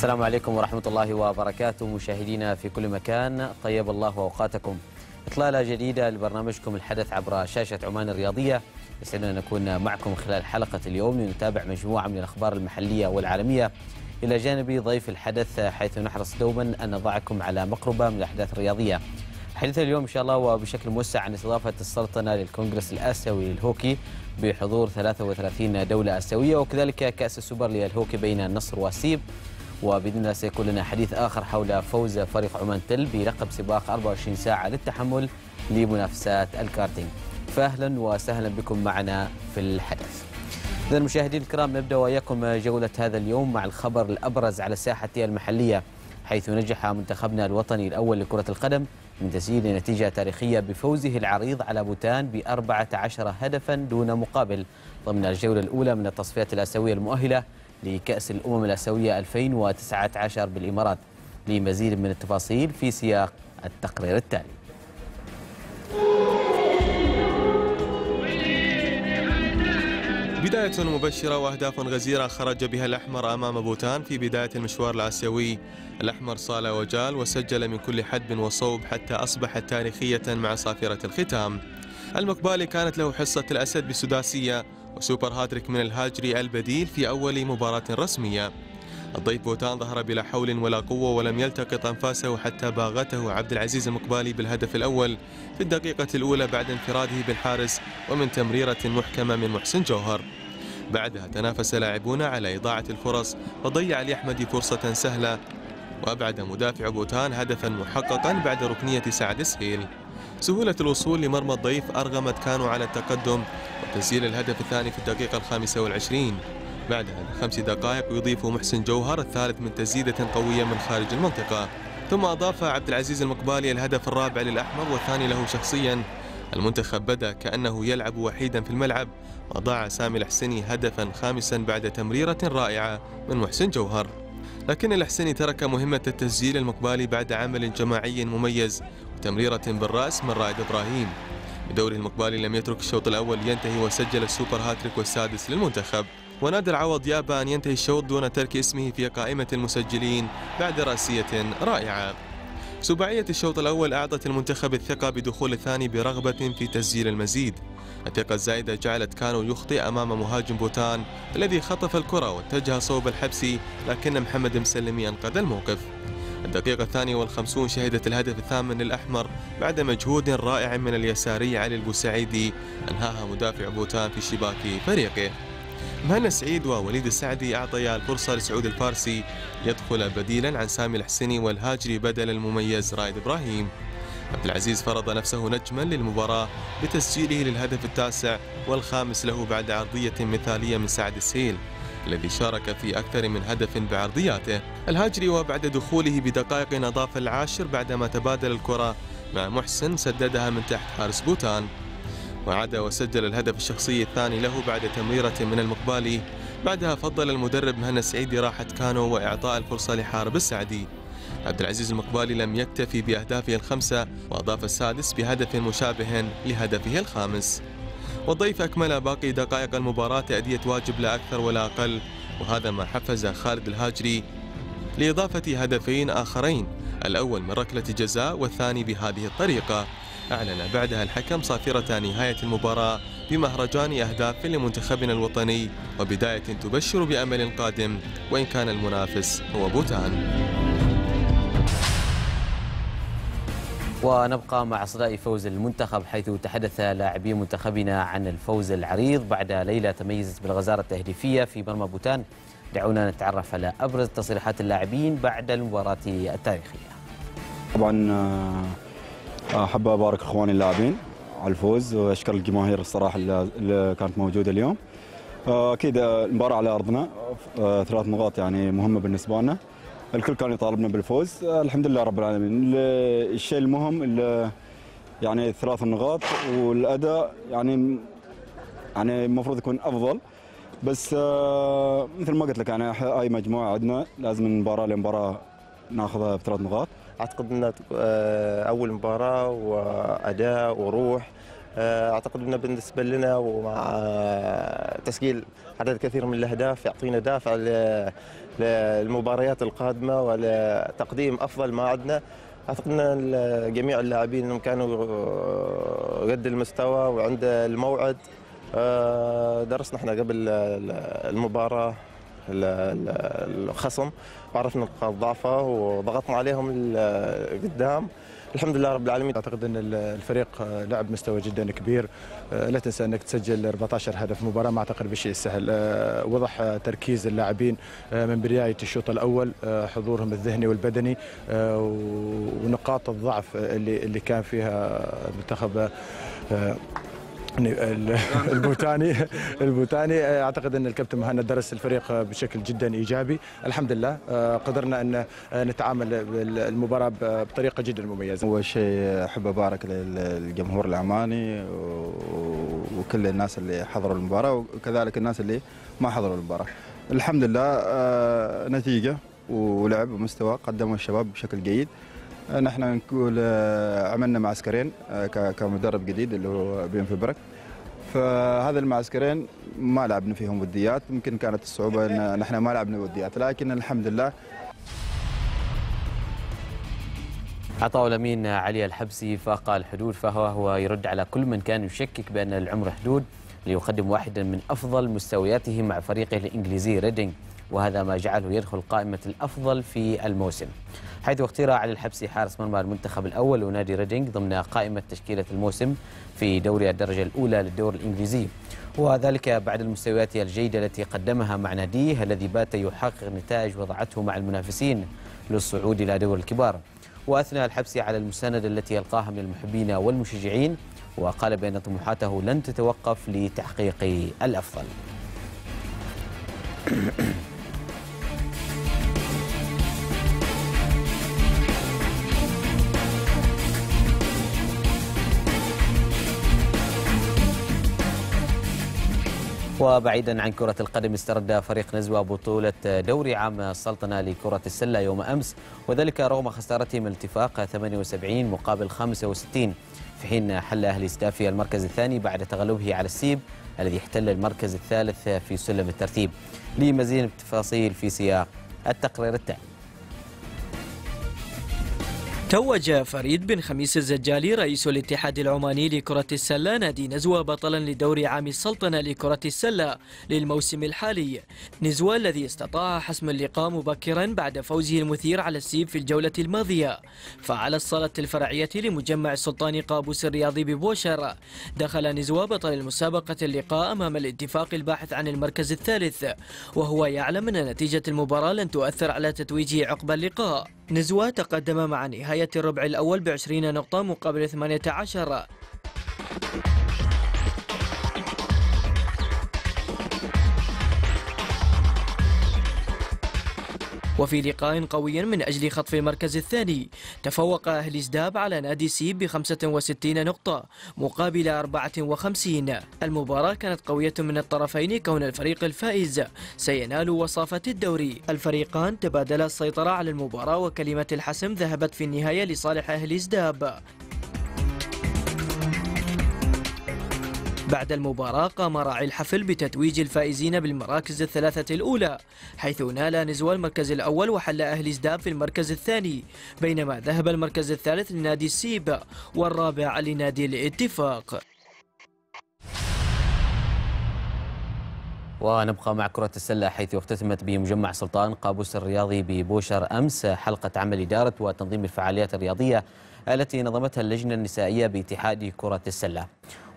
السلام عليكم ورحمة الله وبركاته. مشاهدينا في كل مكان طيب الله أوقاتكم. إطلالة جديدة لبرنامجكم الحدث عبر شاشة عمان الرياضية. يسعدنا أن نكون معكم خلال حلقة اليوم لنتابع مجموعة من الأخبار المحلية والعالمية. إلى جانب ضيف الحدث حيث نحرص دوما أن نضعكم على مقربة من الأحداث الرياضية. حديث اليوم إن شاء الله وبشكل موسع عن استضافة السلطنة للكونغرس الآسيوي للهوكي بحضور 33 دولة آسيوية وكذلك كأس السوبر للهوكي بين النصر والسيب وبإذن الله سيكون لنا حديث آخر حول فوز فريق عمان تل بلقب سباق 24 ساعة للتحمل لمنافسات الكارتينج فأهلا وسهلا بكم معنا في الحدث إذا المشاهدين الكرام نبدأ وإياكم جولة هذا اليوم مع الخبر الأبرز على الساحة المحلية حيث نجح منتخبنا الوطني الأول لكرة القدم من تسجيل نتيجة تاريخية بفوزه العريض على بوتان بأربعة عشر هدفا دون مقابل ضمن الجولة الأولى من التصفيات الآسيوية المؤهلة لكأس الأمم الآسيوية 2019 بالإمارات لمزيد من التفاصيل في سياق التقرير التالي. بداية مبشرة وأهداف غزيرة خرج بها الأحمر أمام بوتان في بداية المشوار الآسيوي. الأحمر صال وجال وسجل من كل حدب وصوب حتى أصبحت تاريخية مع صافرة الختام. المقبالي كانت له حصة الأسد بسداسية وسوبر هاتريك من الهاجري البديل في أول مباراة رسمية. الضيف بوتان ظهر بلا حول ولا قوة ولم يلتقط أنفاسه حتى باغته عبد العزيز المقبالي بالهدف الأول في الدقيقة الأولى بعد انفراده بالحارس ومن تمريرة محكمة من محسن جوهر. بعدها تنافس لاعبون على إضاعة الفرص وضيع علي أحمدي فرصة سهلة. وأبعد مدافع بوتان هدفا محققا بعد ركنية سعد سهيل سهولة الوصول لمرمى الضيف أرغمت كانوا على التقدم وتسجيل الهدف الثاني في الدقيقة الخامسة والعشرين. بعدها بخمس دقائق يضيف محسن جوهر الثالث من تسديدة قوية من خارج المنطقة. ثم أضاف عبد العزيز المقبالي الهدف الرابع للأحمر والثاني له شخصيا. المنتخب بدأ كأنه يلعب وحيدا في الملعب وضاع سامي الحسني هدفا خامسا بعد تمريرة رائعة من محسن جوهر. لكن الحسني ترك مهمة التسجيل المقبالي بعد عمل جماعي مميز وتمريرة بالرأس من رائد إبراهيم. بدوره المقبالي لم يترك الشوط الأول ينتهي وسجل السوبر هاتريك والسادس للمنتخب. ونادر عوض يابى أن ينتهي الشوط دون ترك اسمه في قائمة المسجلين بعد رأسية رائعة. سباعية الشوط الأول أعطت المنتخب الثقة بدخول الثاني برغبة في تسجيل المزيد. الثقة الزائدة جعلت كانو يخطئ أمام مهاجم بوتان الذي خطف الكرة واتجه صوب الحبسي لكن محمد مسلمي أنقذ الموقف. الدقيقة الثانية والخمسون شهدت الهدف الثامن للأحمر بعد مجهود رائع من اليساري علي البوسعيدي أنهاها مدافع بوتان في شباك فريقه. مهنا سعيد ووليد السعدي أعطيا الفرصة لسعود الفارسي يدخل بديلا عن سامي الحسني والهاجري بدل المميز رائد إبراهيم. عبد العزيز فرض نفسه نجما للمباراة بتسجيله للهدف التاسع والخامس له بعد عرضية مثالية من سعد سهيل. الذي شارك في أكثر من هدف بعرضياته الهاجري وبعد دخوله بدقائق أضاف العاشر بعدما تبادل الكرة مع محسن سددها من تحت حارس بوتان. وعاد وسجل الهدف الشخصي الثاني له بعد تمريرة من المقبالي بعدها فضل المدرب مهنا سعيدي راحة كانو وإعطاء الفرصة لحارب السعدي. عبد العزيز المقبالي لم يكتفي بأهدافه الخمسة وأضاف السادس بهدف مشابه لهدفه الخامس. والضيف أكمل باقي دقائق المباراة تأدية واجب لا أكثر ولا أقل وهذا ما حفز خالد الهاجري لإضافة هدفين آخرين الأول من ركلة جزاء والثاني بهذه الطريقة. أعلن بعدها الحكم صافرة نهاية المباراة بمهرجان أهداف لمنتخبنا الوطني وبداية تبشر بأمل قادم وإن كان المنافس هو بوتان. ونبقى مع صداء فوز المنتخب حيث تحدث لاعبي منتخبنا عن الفوز العريض بعد ليلة تميزت بالغزارة التهديفية في مرمى بوتان. دعونا نتعرف على أبرز تصريحات اللاعبين بعد المباراة التاريخية. طبعا أحب أبارك إخواني اللاعبين على الفوز وأشكر الجماهير الصراحة اللي كانت موجودة اليوم. أكيد المباراة على أرضنا ثلاث نقاط يعني مهمة بالنسبة لنا. الكل كان يطالبنا بالفوز. الحمد لله رب العالمين. الشيء المهم اللي يعني ثلاث النقاط والأداء يعني يعني المفروض يكون أفضل. بس مثل ما قلت لك يعني هاي مجموعة عندنا لازم من مباراة لمباراه ناخذها بثلاث نقاط. أعتقد إنها أول مباراة وأداء وروح. أعتقد انه بالنسبة لنا ومع تسجيل عدد كثير من الأهداف يعطينا دافع للمباريات القادمة ولتقديم أفضل ما عندنا. أعتقد إن جميع اللاعبين إنهم كانوا آه، قد المستوى وعند الموعد. آه، درسنا إحنا قبل ال- المباراة ال- ال- الخصم وعرفنا نقاط ضعفه وضغطنا عليهم قدام. الحمد لله رب العالمين. أعتقد إن الفريق لعب مستوى جدا كبير. لا تنسى أنك تسجل 14 هدف مباراة ما اعتقد بالشيء السهل وضح تركيز اللاعبين من بداية الشوط الأول حضورهم الذهني والبدني ونقاط الضعف اللي اللي كان فيها المنتخب البوتاني البوتاني أعتقد أن الكابتن مهند درس الفريق بشكل جدا إيجابي. الحمد لله قدرنا أن نتعامل المباراة بطريقة جدا مميزة. أول شيء أحب أبارك للجمهور العماني وكل الناس اللي حضروا المباراة وكذلك الناس اللي ما حضروا المباراة. الحمد لله نتيجة ولعب ومستوى قدموا الشباب بشكل جيد. نحن نقول عملنا معسكرين كمدرب جديد اللي هو بين فبرك فهذا المعسكرين ما لعبنا فيهم وديات يمكن كانت الصعوبة إن نحن ما لعبنا وديات لكن الحمد لله. عطاء الأمين علي الحبسي فاق الحدود فهو هو يرد على كل من كان يشكك بأن العمر حدود ليقدم واحدا من أفضل مستوياته مع فريقه الإنجليزي ريدينج وهذا ما جعله يدخل قائمة الأفضل في الموسم. حيث اختير علي الحبسي حارس مرمى المنتخب الأول ونادي ريدينج ضمن قائمة تشكيلة الموسم في دوري الدرجة الأولى للدوري الإنجليزي. وذلك بعد المستويات الجيدة التي قدمها مع ناديه الذي بات يحقق نتائج وضعته مع المنافسين للصعود إلى دور الكبار. وأثنى الحبسي على المساندة التي يلقاها من المحبين والمشجعين وقال بأن طموحاته لن تتوقف لتحقيق الأفضل. وبعيدا عن كرة القدم استرد فريق نزوة بطولة دوري عام السلطنة لكرة السلة يوم أمس وذلك رغم خسارته من الاتفاق 78 مقابل 65 في حين حل أهلي ستافي المركز الثاني بعد تغلبه على السيب الذي احتل المركز الثالث في سلم الترتيب. لمزيد التفاصيل في سياق التقرير التالي. توج فريد بن خميس الزجالي رئيس الاتحاد العماني لكرة السلة نادي نزوة بطلا لدوري عام السلطنة لكرة السلة للموسم الحالي. نزوة الذي استطاع حسم اللقاء مبكرا بعد فوزه المثير على السيب في الجولة الماضية. فعلى الصالة الفرعية لمجمع السلطان قابوس الرياضي ببوشر. دخل نزوة بطل المسابقة اللقاء أمام الاتفاق الباحث عن المركز الثالث وهو يعلم أن نتيجة المباراة لن تؤثر على تتويجه عقب اللقاء. نزوة تقدم مع نهاية الربع الأول بعشرين نقطة مقابل 18 وفي لقاء قوي من أجل خطف المركز الثاني. تفوق أهل زداب على نادي سيب ب 65 نقطة مقابل 54 المباراة كانت قوية من الطرفين كون الفريق الفائز سينال وصافة الدوري. الفريقان تبادلا السيطرة على المباراة وكلمة الحسم ذهبت في النهاية لصالح أهل زداب بعد المباراة قام راعي الحفل بتتويج الفائزين بالمراكز الثلاثة الأولى حيث نال نزوى المركز الأول وحل أهل زداب في المركز الثاني بينما ذهب المركز الثالث لنادي السيب والرابع لنادي الاتفاق. ونبقى مع كرة السلة حيث اختتمت بمجمع سلطان قابوس الرياضي ببوشر أمس حلقة عمل إدارة وتنظيم الفعاليات الرياضية التي نظمتها اللجنة النسائية باتحاد كرة السلة.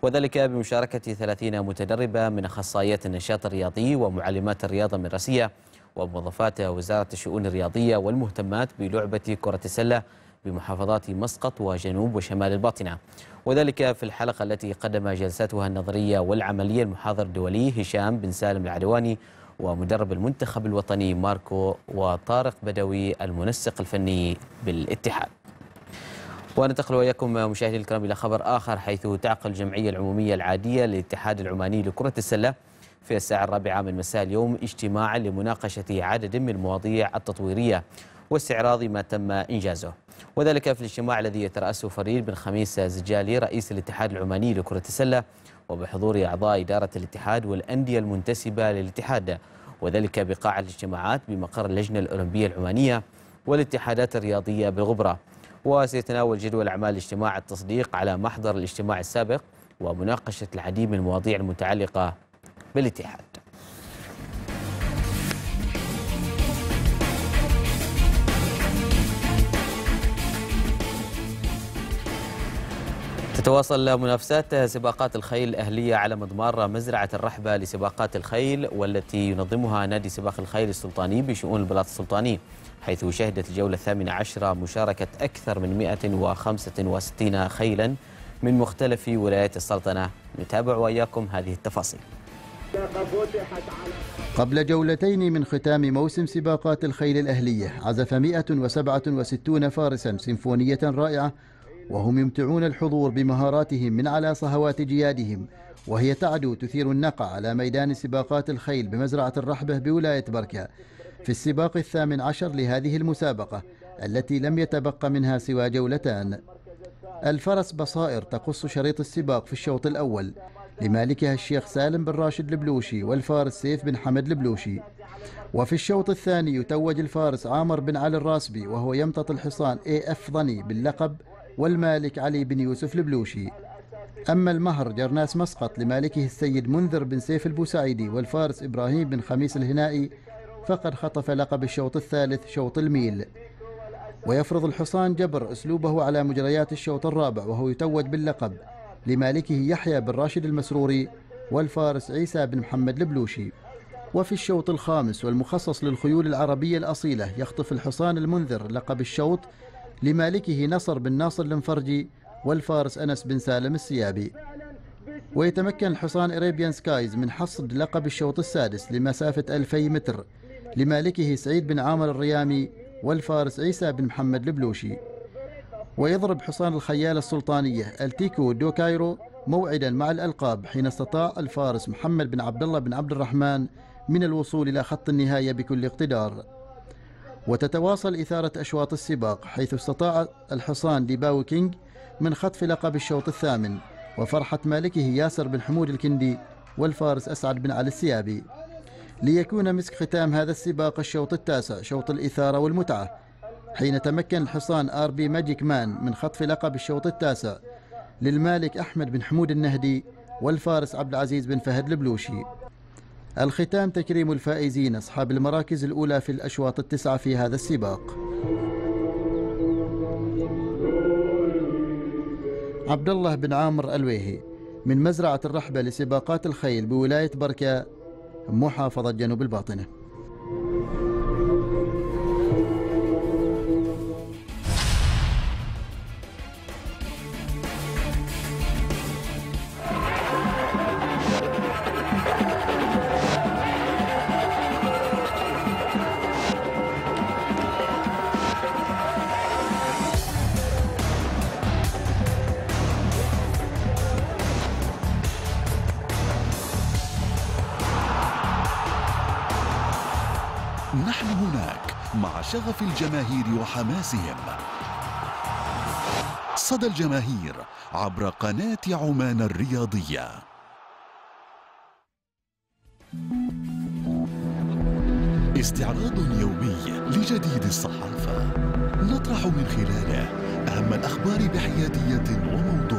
وذلك بمشاركة 30 متدربة من أخصائيات النشاط الرياضي ومعلمات الرياضة المدرسية وموظفات وزارة الشؤون الرياضية والمهتمات بلعبة كرة السلة بمحافظات مسقط وجنوب وشمال الباطنة. وذلك في الحلقة التي قدم جلساتها النظرية والعملية المحاضر الدولي هشام بن سالم العدواني ومدرب المنتخب الوطني ماركو وطارق بدوي المنسق الفني بالاتحاد. وننتقل وإياكم مشاهدينا الكرام إلى خبر آخر حيث تعقد الجمعية العمومية العادية للاتحاد العماني لكرة السلة في الساعة الرابعة من مساء اليوم اجتماعا لمناقشة عدد من المواضيع التطويرية واستعراض ما تم إنجازه. وذلك في الاجتماع الذي يترأسه فريد بن خميس زجالي رئيس الاتحاد العماني لكرة السلة وبحضور أعضاء إدارة الاتحاد والأندية المنتسبة للاتحاد. وذلك بقاعة الاجتماعات بمقر اللجنة الأولمبية العمانية والاتحادات الرياضية بالغبرة. وسيتناول جدول أعمال الاجتماع التصديق على محضر الاجتماع السابق ومناقشة العديد من المواضيع المتعلقة بالاتحاد. تتواصل منافسات سباقات الخيل الأهلية على مضمار مزرعة الرحبة لسباقات الخيل والتي ينظمها نادي سباق الخيل السلطاني بشؤون البلاط السلطاني. حيث شهدت الجولة الثامنة عشرة مشاركة أكثر من 165 خيلا من مختلف ولايات السلطنة. نتابع وإياكم هذه التفاصيل. قبل جولتين من ختام موسم سباقات الخيل الأهلية عزف 167 فارسا سيمفونية رائعة وهم يمتعون الحضور بمهاراتهم من على صهوات جيادهم وهي تعدو تثير النقع على ميدان سباقات الخيل بمزرعة الرحبة بولاية بركة. في السباق الثامن عشر لهذه المسابقة التي لم يتبق منها سوى جولتان. الفرس بصائر تقص شريط السباق في الشوط الأول لمالكها الشيخ سالم بن راشد البلوشي والفارس سيف بن حمد البلوشي. وفي الشوط الثاني يتوج الفارس عامر بن علي الراسبي وهو يمتطي الحصان AF ظني باللقب والمالك علي بن يوسف البلوشي. أما المهر جرناس مسقط لمالكه السيد منذر بن سيف البوسعيدي والفارس إبراهيم بن خميس الهنائي فقد خطف لقب الشوط الثالث شوط الميل. ويفرض الحصان جبر أسلوبه على مجريات الشوط الرابع وهو يتوج باللقب لمالكه يحيى بن راشد المسروري والفارس عيسى بن محمد البلوشي. وفي الشوط الخامس والمخصص للخيول العربية الأصيلة يخطف الحصان المنذر لقب الشوط لمالكه نصر بن ناصر المفرجي والفارس أنس بن سالم السيابي. ويتمكن الحصان Arabian Skies من حصد لقب الشوط السادس لمسافة 2000 متر. لمالكه سعيد بن عامر الريامي والفارس عيسى بن محمد البلوشي. ويضرب حصان الخيالة السلطانية التيكو دو كايرو موعدا مع الألقاب حين استطاع الفارس محمد بن عبد الله بن عبد الرحمن من الوصول إلى خط النهاية بكل اقتدار. وتتواصل إثارة أشواط السباق حيث استطاع الحصان ديباو كينج من خطف لقب الشوط الثامن وفرحة مالكه ياسر بن حمود الكندي والفارس أسعد بن علي السيابي. ليكون مسك ختام هذا السباق الشوط التاسع شوط الإثارة والمتعة حين تمكن الحصان آر بي ماجيك مان من خطف لقب الشوط التاسع للمالك أحمد بن حمود النهدي والفارس عبد العزيز بن فهد البلوشي. الختام تكريم الفائزين أصحاب المراكز الأولى في الأشواط التسعة في هذا السباق. عبد الله بن عامر الويهي من مزرعة الرحبة لسباقات الخيل بولاية بركة محافظة جنوب الباطنة. شغف الجماهير وحماسهم. صدى الجماهير عبر قناة عمان الرياضية. استعراض يومي لجديد الصحافة. نطرح من خلاله أهم الأخبار بحيادية وموضوعية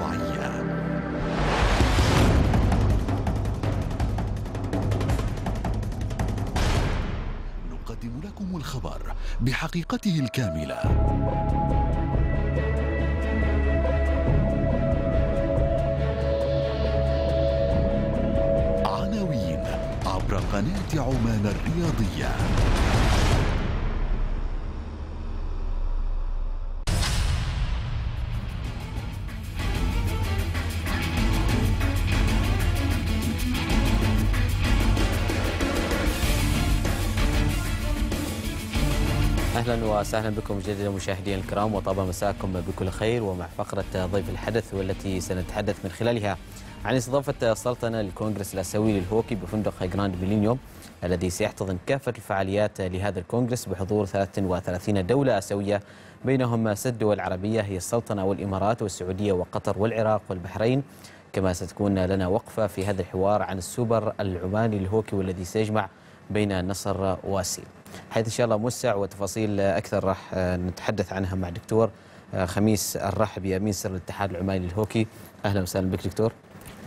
بحقيقته الكاملة. عناوين عبر قناة عمان الرياضية. أهلا وسهلا بكم مجددا مشاهدينا الكرام وطاب مساكم بكل خير. ومع فقرة ضيف الحدث والتي سنتحدث من خلالها عن استضافة السلطنه للكونغرس الأسيوي للهوكي بفندق جراند ميلينيوم الذي سيحتضن كافة الفعاليات لهذا الكونغرس بحضور 33 دولة أسيوية. بينهم ست دول عربيه هي السلطنة والإمارات والسعودية وقطر والعراق والبحرين. كما ستكون لنا وقفة في هذا الحوار عن السوبر العماني الهوكي والذي سيجمع بين النصر والسيب. حيث إن شاء الله موسع وتفاصيل أكثر راح نتحدث عنها مع دكتور خميس الرحبي أمين سر الاتحاد العماني للهوكي أهلا وسهلا بك دكتور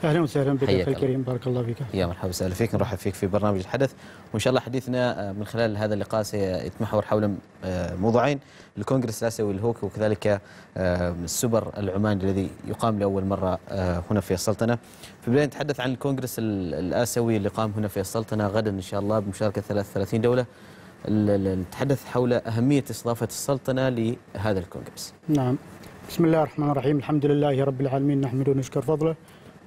أهلا وسهلا بك أخي. الكريم بارك الله فيك يا مرحبا وسهلا فيك نرحب فيك في برنامج الحدث وإن شاء الله حديثنا من خلال هذا اللقاء سيتمحور حول آه، موضوعين الكونغرس الآسيوي الهوكي وكذلك آه، السوبر العماني الذي يقام لأول مرة آه، هنا في السلطنة. في البداية نتحدث عن الكونغرس ال- الآسيوي اللي قام هنا في السلطنة غدا إن شاء الله بمشاركة 33 دولة. نتحدث حول أهمية استضافة السلطنة لهذا الكونغرس. نعم. بسم الله الرحمن الرحيم. الحمد لله رب العالمين. نحمده ونشكر فضله.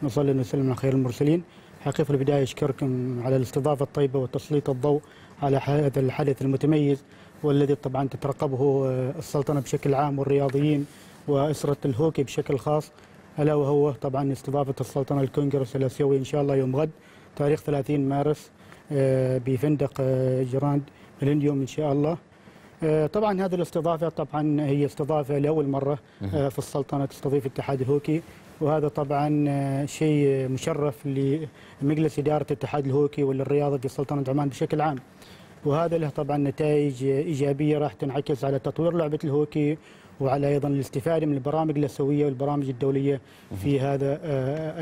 نصلي ونسلم على خير المرسلين. حقيقة في البداية أشكركم على الاستضافة الطيبة وتسليط الضوء على هذا الحدث المتميز والذي طبعا تترقبه آه، السلطنة بشكل عام والرياضيين وأسرة الهوكي بشكل خاص. ألا وهو طبعا استضافة السلطنة الكونغرس الآسيوي إن شاء الله يوم غد تاريخ 30 مارس آه، بفندق آه، جراند ميلينيوم إن شاء الله. آه، طبعا هذه الاستضافة طبعا هي استضافة لأول مرة آه، في السلطنة تستضيف اتحاد الهوكي وهذا طبعا آه، شيء مشرف لمجلس إدارة اتحاد الهوكي وللرياضة في سلطنة عمان بشكل عام. وهذا له طبعا نتائج إيجابية راح تنعكس على تطوير لعبة الهوكي وعلى أيضا الاستفادة من البرامج الآسيوية والبرامج الدولية في هذا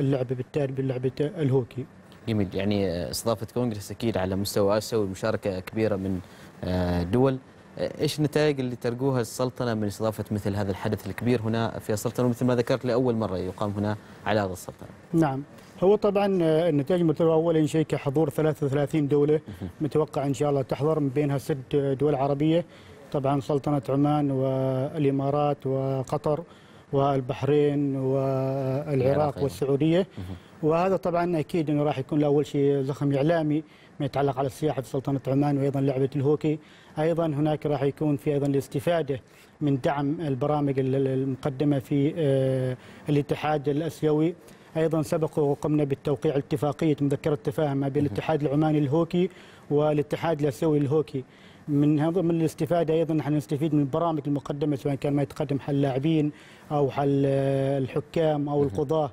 اللعبة بالتالي بلعبة الهوكي. جميل يعني استضافة كونغرس أكيد على مستوى اسيوي ومشاركه كبيرة من آه، دول. آه، إيش النتائج اللي ترجوها السلطنة من استضافة مثل هذا الحدث الكبير هنا في السلطنة ومثل ما ذكرت لأول مرة يقام هنا على أرض السلطنة. نعم هو طبعا آه، النتائج المتوقعة أولا شيء كحضور 33 دولة متوقع إن شاء الله تحضر من بينها ست دول عربية طبعا سلطنة عمان والإمارات وقطر والبحرين العراق والعراق أيضاً. وهذا طبعا أكيد أنه راح يكون أول شيء زخم إعلامي ما يتعلق على السياحة في سلطنة عمان وأيضا لعبة الهوكي. أيضا هناك راح يكون في أيضا الاستفادة من دعم البرامج ال- ال- المقدمة في آه، الاتحاد الأسيوي. أيضا سبق وقمنا بالتوقيع اتفاقية مذكرة تفاهم ما بين الاتحاد العماني للهوكي والاتحاد الآسيوي للهوكي من هذا من الاستفادة أيضا نحن نستفيد من البرامج المقدمة سواء كان ما يتقدم حق اللاعبين أو حق آه، الحكام أو القضاة.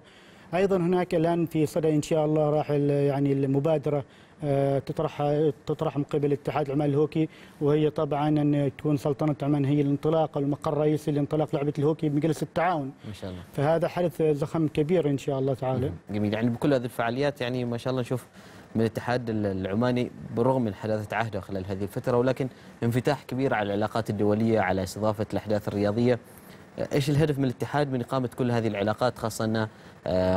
أيضا هناك الآن في صدد إن شاء الله راح يعني المبادرة آه، تطرح تطرح من قبل الاتحاد العماني الهوكي وهي طبعا أن تكون سلطنة عمان هي الانطلاق والمقر الرئيسي لانطلاق لعبة الهوكي بمجلس التعاون. ما شاء الله. فهذا حدث زخم كبير إن شاء الله تعالى. جميل. يعني بكل هذه الفعاليات يعني ما شاء الله نشوف من الاتحاد العماني بالرغم من حداثة عهده خلال هذه الفترة ولكن انفتاح كبير على العلاقات الدولية على استضافة الأحداث الرياضية. إيش الهدف من الاتحاد من إقامة كل هذه العلاقات خاصة ان آه،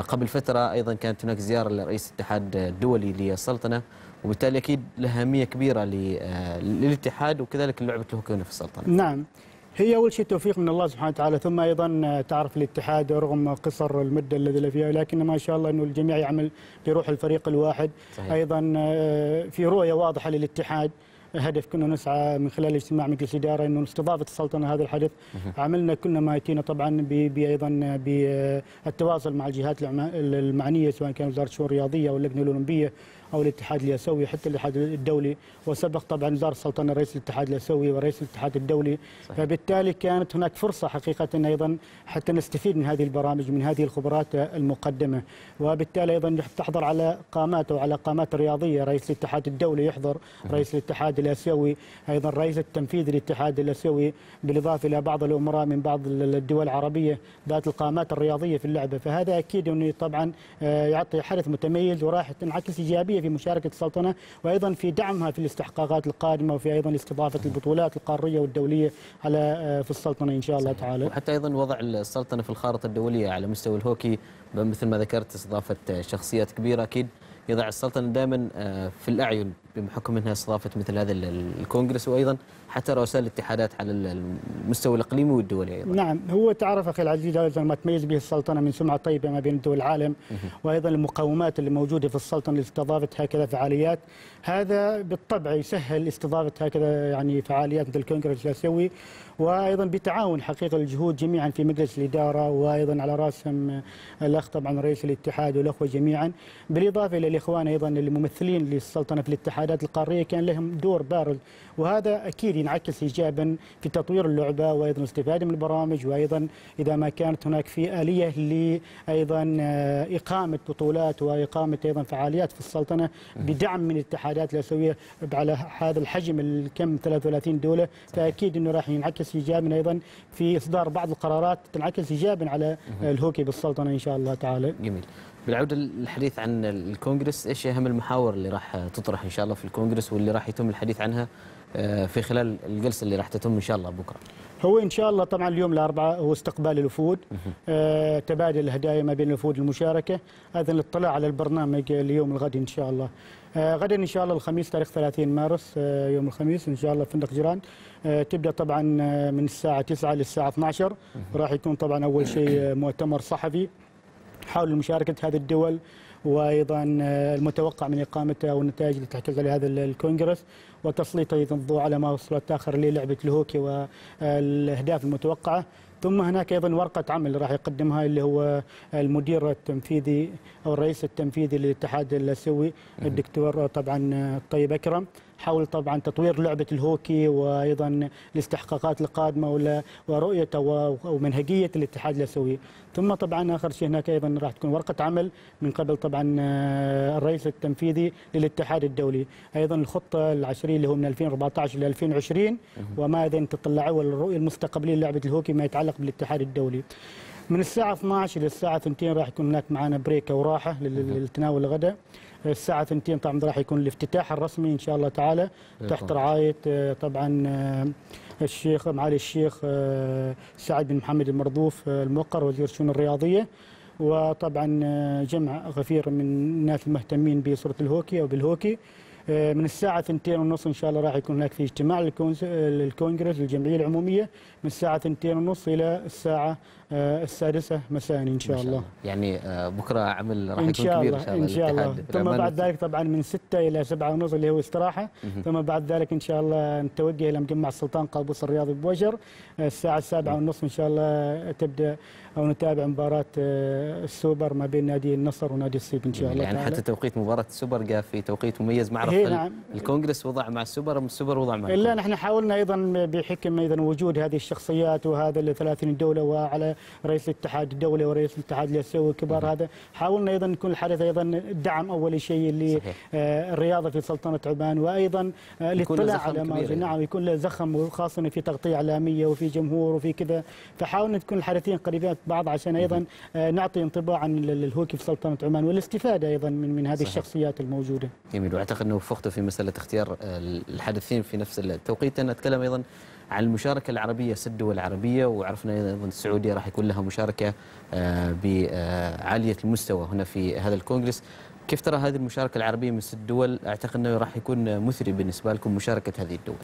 قبل فترة أيضا كانت هناك زيارة لرئيس الاتحاد الدولي للسلطنة وبالتالي أكيد لها أهمية كبيرة ل- آه، للاتحاد وكذلك لعبة الهوكي في السلطنة. نعم هي أول شيء توفيق من الله سبحانه وتعالى ثم أيضا تعرف الاتحاد رغم قصر المدة الذي له فيها لكن ما شاء الله أنه الجميع يعمل بروح الفريق الواحد صحيح. أيضا آه، في رؤية واضحة للاتحاد هدف كنا نسعى من خلال اجتماع مجلس الاداره إنه استضافه السلطنه هذا الحدث. عملنا كنا ما ياتينا طبعا بايضا بالتواصل مع الجهات المعنية سواء كان وزارة الشؤون الرياضية أو اللجنة الأولمبية. أو الاتحاد الاسيوي حتى الاتحاد الدولي. وسبق طبعا وزاره السلطنه رئيس الاتحاد الاسيوي ورئيس الاتحاد الدولي. صحيح. فبالتالي كانت هناك فرصة حقيقة أيضا حتى نستفيد من هذه البرامج من هذه الخبرات المقدمة. وبالتالي أيضا تحضر على قامات وعلى قامات رياضية رئيس الاتحاد الدولي يحضر رئيس الاتحاد الاسيوي أيضا رئيس التنفيذي للاتحاد الاسيوي بالإضافة إلى بعض الأمراء من بعض الدول العربية ذات القامات الرياضية في اللعبة. فهذا أكيد أنه طبعا آه، يعطي حدث متميز وراح تنعكس ايجابيه في مشاركة السلطنة وأيضا في دعمها في الاستحقاقات القادمة وفي أيضا استضافة البطولات القارية والدولية على آه، في السلطنة إن شاء الله تعالى. وحتى أيضا وضع السلطنة في الخارطة الدولية على مستوى الهوكي مثل ما ذكرت استضافة شخصيات كبيرة أكيد. يضع السلطنة دائما آه، في الأعين بحكم إنها استضافه مثل هذا ال- الكونغرس وأيضا حتى رؤساء الاتحادات على المستوى الإقليمي والدولي أيضا. نعم هو تعرف أخي العزيز أيضا ما تميز به السلطنة من سمعة طيبة ما بين دول العالم وأيضا المقومات اللي موجودة في السلطنة لاستضافه هكذا فعاليات. هذا بالطبع يسهل استضافة هكذا يعني فعاليات مثل الكونغرس الآسيوي. وأيضا بتعاون حقيقة الجهود جميعا في مجلس الإدارة وأيضا على رأسهم الأخ طبعا رئيس الاتحاد والأخوة جميعا. بالإضافة إلى الإخوان أيضا الممثلين للسلطنة في الاتحادات الاتحادات القارية كان لهم دور بارز وهذا أكيد ينعكس ايجابا في تطوير اللعبة وأيضا الاستفاده من البرامج وأيضا إذا ما كانت هناك في آلية لايضا آه، إقامة بطولات وإقامة أيضا فعاليات في السلطنة بدعم من الاتحادات الأسيوية على هذا الحجم الكم 33 دولة. فأكيد إنه راح ينعكس ايجابا أيضا في إصدار بعض القرارات تنعكس ايجابا على الهوكي بالسلطنة إن شاء الله تعالى. جميل. بالعودة للحديث عن الكونغرس إيش أهم المحاور اللي راح تطرح إن شاء الله في الكونغرس واللي راح يتم الحديث عنها؟ في خلال الجلسة اللي راح تتم إن شاء الله بكرة. هو إن شاء الله طبعا اليوم الأربعاء هو استقبال الوفود. آه تبادل الهدايا ما بين الوفود المشاركه أيضا الاطلاع على البرنامج اليوم الغد إن شاء الله. آه غدا إن شاء الله الخميس تاريخ 30 مارس آه يوم الخميس إن شاء الله في فندق جيران. آه تبدأ طبعا آه، من الساعة 9 للساعة 12 راح يكون طبعا أول شيء آه، مؤتمر صحفي. حول مشاركة هذه الدول وأيضا آه، المتوقع من إقامته والنتائج اللي تحتاج عليها هذا الكونغرس. وتسليط أيضا الضوء على ما وصلت آخر للعبه الهوكي والأهداف المتوقعة. ثم هناك أيضا ورقة عمل راح يقدمها اللي هو المدير التنفيذي أو الرئيس التنفيذي للاتحاد الاسيوي الدكتور طبعا طيب أكرم. حول طبعا تطوير لعبة الهوكي وأيضا الاستحقاقات القادمة ولا ورؤيه و- ومنهجيه الاتحاد الأسيوي. ثم طبعا آخر شيء هناك أيضا راح تكون ورقة عمل من قبل طبعا آه، الرئيس التنفيذي للاتحاد الدولي. أيضا الخطة العشرية اللي هو من 2014 ل 2020 وما إذا تطلعوا الرؤيه المستقبلية للعبة الهوكي ما يتعلق بالاتحاد الدولي. من الساعة 12 للساعة 2 راح يكون هناك معنا break أو راحة لل- للتناول الغداء. الساعة 2 طبعا راح يكون الافتتاح الرسمي إن شاء الله تعالى. تحت رعاية آه، طبعا آه، الشيخ معالي الشيخ آه، سعد بن محمد المرضوف الموقر وزير الشؤون الرياضية. وطبعا جمع غفير من الناس المهتمين بأسرة الهوكي أو بالهوكي. من الساعة 2 ونص إن شاء الله راح يكون هناك في اجتماع للكونغرس الجمعية العمومية. من الساعة 2 ونص إلى الساعة السادسة مساء إن شاء الله يعني آه، بكرة عمل راح يكون كبير إن شاء الله ان شاء الله ثم. بعد ذلك طبعا من 6 إلى 7 ونص اللي هو استراحة ثم بعد ذلك إن شاء الله نتوجه إلى مجمع السلطان قابوس الرياضي بوجر الساعة 7 ونص إن شاء الله تبدأ أو نتابع مباراة آه، السوبر ما بين نادي النصر ونادي السيب إن شاء الله يعني تعالى. حتى توقيت مباراة السوبر جاء في توقيت مميز ما اعرف إيه نعم. الكونغرس وضع مع السوبر السوبر وضع مع الا الكونغرس؟ نحن حاولنا أيضا بحكم أيضا وجود هذه الشخصيات وهذا ال 30 دولة وعلى رئيس الاتحاد الدولي ورئيس الاتحاد الاسيوي الكبار هذا حاولنا أيضا يكون الحدث أيضا دعم أول شيء. للرياضه في سلطنة عمان وأيضا آه، الاطلاع زخم على ما. نعم يكون له زخم وخاصة في تغطية إعلامية وفي جمهور وفي كذا فحاولنا تكون الحدثين قريبين بعض عشان أيضا آه، نعطي انطباع عن ال- الهوكي في سلطنة عمان والاستفادة أيضا من من هذه صحيح. الشخصيات الموجودة جميل وأعتقد إنه وفقتوا في مسألة اختيار آه، الحدثين في نفس التوقيت أنا أتكلم أيضا عن المشاركة العربية ست دول العربية وعرفنا أيضا السعودية راح يكون لها مشاركة آه، بعالية المستوى هنا في هذا الكونغرس. كيف ترى هذه المشاركة العربية من ست دول أعتقد إنه راح يكون مثري بالنسبة لكم مشاركة هذه الدول.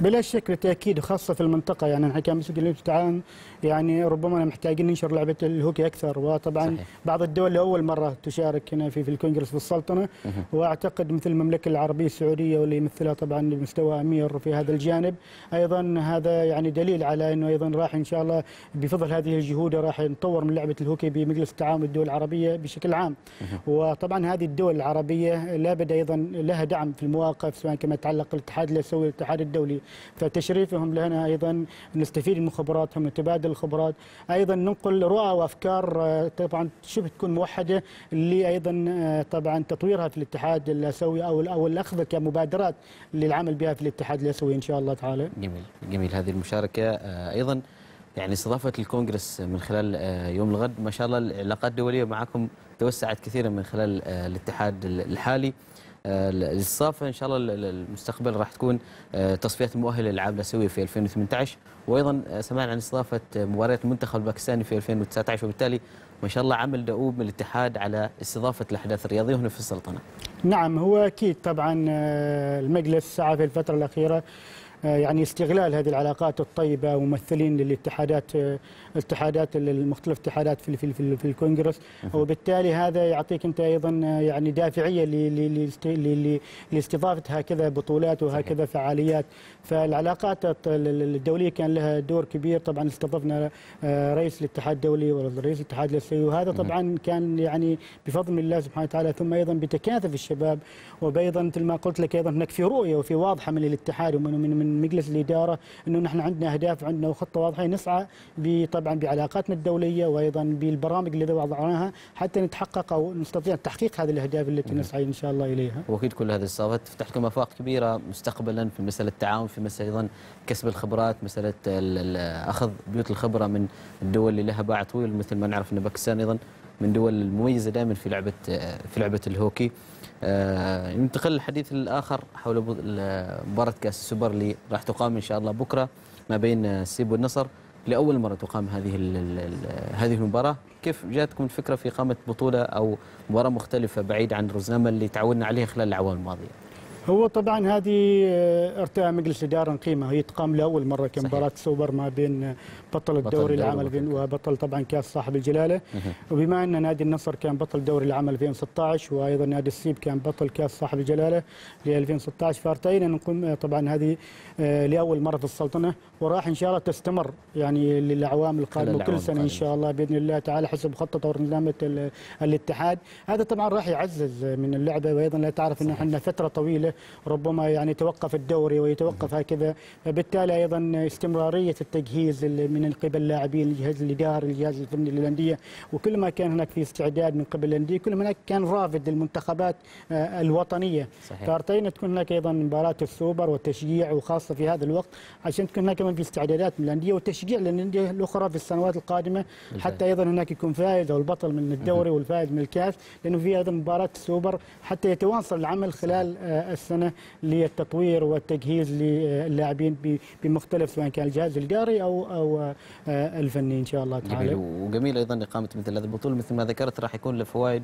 بلا شك بالتاكيد وخاصة في المنطقة يعني كمسؤول الاولمبي العام يعني ربما محتاجين ننشر لعبة الهوكي أكثر. وطبعا صحيح. بعض الدول لأول مرة تشارك هنا في في الكونغرس في السلطنة. وأعتقد مثل المملكة العربية السعودية واللي يمثلها طبعا بمستوى أمير في هذا الجانب. أيضا هذا يعني دليل على إنه أيضا راح إن شاء الله بفضل هذه الجهود راح نطور من لعبة الهوكي بمجلس التعاون الدول العربية بشكل عام. وطبعا هذه الدول العربية لابد أيضا لها دعم في المواقف سواء كما يتعلق بالاتحاد الاسيوي والاتحاد الدولي. فتشريفهم لنا أيضا نستفيد من خبراتهم نتبادل الخبرات. أيضا ننقل رؤى وأفكار آه، طبعا شبه تكون موحدة اللي أيضا آه، طبعا تطويرها في الاتحاد الأسيوي أو أو الأخذ كمبادرات للعمل بها في الاتحاد الأسيوي إن شاء الله تعالى. جميل جميل. هذه المشاركة آه، أيضا يعني استضافة الكونغرس من خلال يوم الغد. ما شاء الله العلاقات الدولية معكم توسعت كثيرا من خلال الاتحاد الحالي. الاستضافة إن شاء الله ال- ال- المستقبل راح تكون آه، تصفيات المؤهلة للألعاب الآسيوية في 2018 وأيضا آه، سمعنا عن استضافة آه، مباريات المنتخب الباكستاني في 2019 وبالتالي ما شاء الله عمل دؤوب من الاتحاد على استضافة الأحداث الرياضية هنا في السلطنة. نعم هو أكيد طبعا المجلس سعى في الفترة الأخيرة يعني استغلال هذه العلاقات الطيبة وممثلين للاتحادات آه، اتحادات المختلف اتحادات في في في, في الكونغرس. وبالتالي هذا يعطيك أنت أيضا آه، يعني دافعية لاستضافة هكذا بطولات وهكذا فعاليات. فالعلاقات الدولية كان لها دور كبير. طبعا استضفنا آه، رئيس الاتحاد الدولي ورئيس الاتحاد الاسيوي وهذا طبعا كان يعني بفضل الله سبحانه وتعالى. ثم أيضا بتكاثف الشباب. وأيضا مثل ما قلت لك أيضا هناك في رؤية وفي واضحة من الاتحاد ومن من, من مجلس الإدارة أنه نحن عندنا أهداف وعندنا خطه واضحة. نسعى ب- طبعا بعلاقاتنا الدولية وأيضا بالبرامج اللي وضعناها حتى نتحقق أو نستطيع تحقيق هذه الأهداف التي نسعى إن شاء الله إليها. وأكيد كل هذه الاستضافات تفتح لكم أفاق كبيرة مستقبلا في مسألة التعاون في مسألة أيضا كسب الخبرات مسألة ال- ال- أخذ بيوت الخبرة من الدول اللي لها باع طويل مثل ما نعرف إن باكستان أيضا من الدول المميزة دائما في لعبة في لعبة الهوكي آه، ننتقل للحديث الآخر حول مباراة كأس السوبر اللي راح تقام إن شاء الله بكرة ما بين السيب والنصر لأول مرة تقام هذه هذه المباراة. كيف جاتكم الفكرة في إقامة بطولة أو مباراة مختلفة بعيد عن الرزنامه اللي تعودنا عليها خلال الأعوام الماضية؟ هو طبعا هذه آه، ارتأى مجلس الإدارة نقيمه هي تقام لأول مرة كمباراة سوبر ما بين آه، بطل الدوري العام وبطل 2000 وبطل طبعا كأس صاحب الجلالة. وبما أن نادي النصر كان بطل دوري العام 2016 وأيضا نادي السيب كان بطل كأس صاحب الجلالة ل 2016 فارتئينا نقوم آه، طبعا هذه لأول مرة في السلطنة. وراح إن شاء الله تستمر يعني للأعوام القادمة وكل سنة إن. شاء الله بإذن الله تعالى حسب خطة ورنامه ال- الاتحاد. هذا طبعا راح يعزز من اللعبة وأيضا لا تعرف إن إحنا فترة طويلة ربما يعني توقف الدوري ويتوقف هكذا فبالتالي أيضا استمرارية التجهيز ال- من قبل اللاعبين الجهاز الاداري الجهاز الفني للأندية. وكل ما كان هناك في استعداد من قبل الأندية كل ما هناك كان رافد للمنتخبات آه، الوطنية. صحيح. فأرتينا تكون هناك أيضا مباراة السوبر والتشجيع وخاصة في هذا الوقت عشان تكون هناك كمان في استعدادات من الأندية وتشجيع للأندية الأخرى في السنوات القادمة حتى أيضا هناك يكون فائز أو البطل من الدوري والفائز من الكأس لأنه في أيضا مباراة السوبر حتى يتواصل العمل خلال آه، السنة للتطوير والتجهيز للاعبين بمختلف سواء كان الجهاز الاداري أو أو آه، الفني إن شاء الله جميل. تعالى. وجميل أيضا إقامة مثل هذه البطولة. مثل ما ذكرت راح يكون له فوائد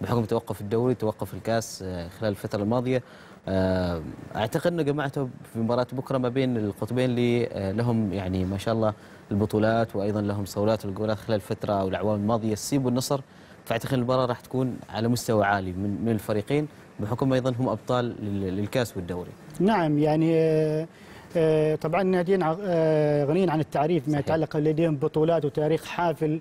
بحكم توقف الدوري توقف الكأس آه، خلال الفترة الماضية. أعتقد إنه جمعته في مباراة بكرة ما بين القطبين اللي آه، لهم يعني ما شاء الله البطولات وأيضا لهم صولات والجولات خلال الفترة أو الأعوام الماضية. السيب والنصر فأعتقد المباراة راح تكون على مستوى عالي من من الفريقين بحكم أيضا هم أبطال لل- للكاس والدوري. نعم يعني آه، آه، طبعا آه، غنيين عن التعريف ما. يتعلق لديهم بطولات وتاريخ حافل. آه،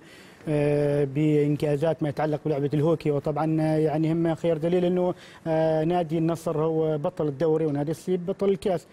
بإنجازات ما يتعلق بلعبة الهوكي. وطبعا آه، يعني هم خير دليل إنه آه، نادي النصر هو بطل الدوري ونادي السيب بطل الكاس.